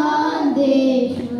Adi Parashakti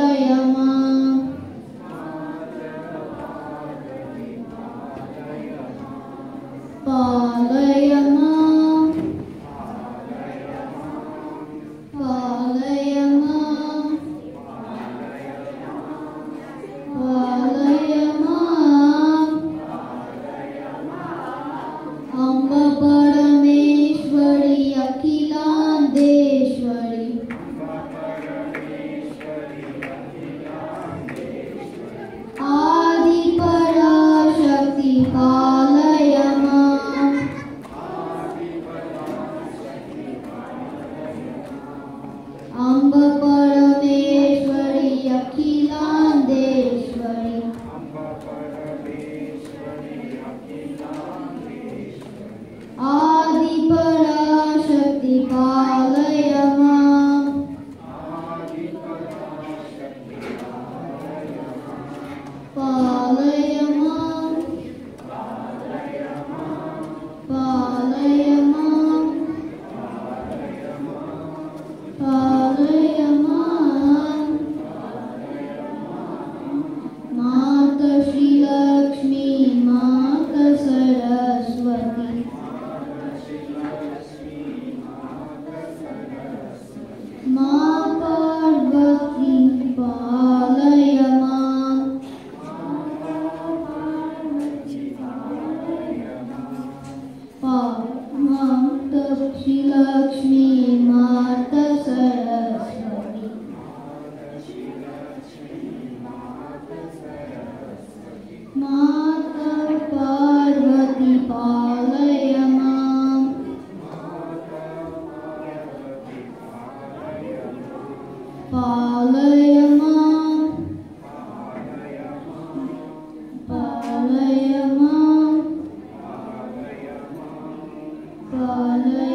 the. Hallelujah.